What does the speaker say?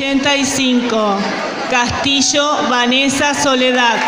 85. Castillo Vanessa Soledad.